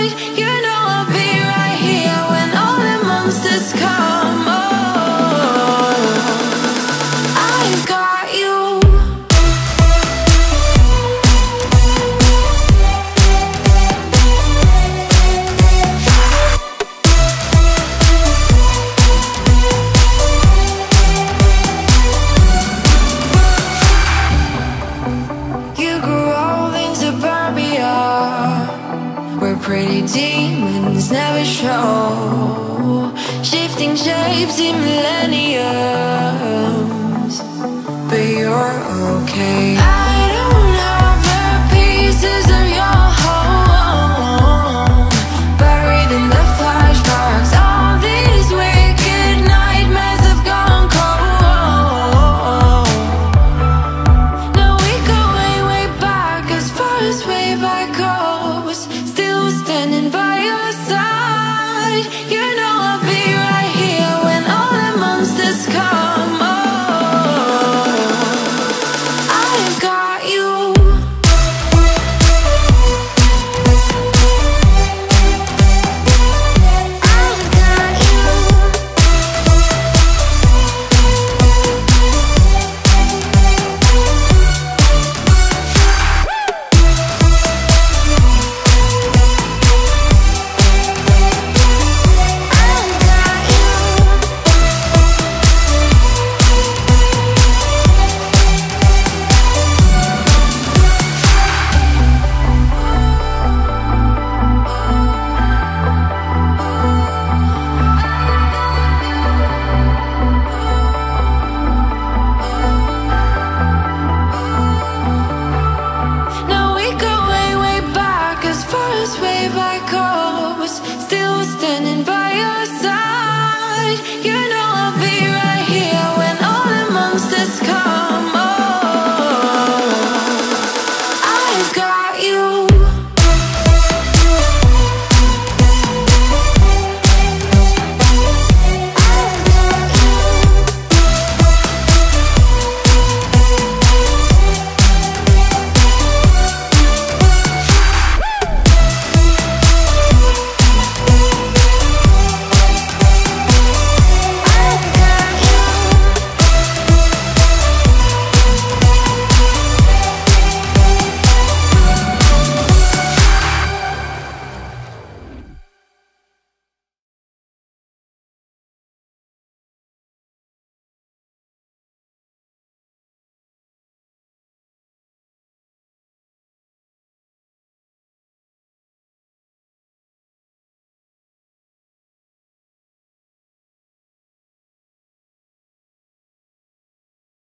You know pretty demons never show. Shifting shapes in millenniums, but you're okay. I standing by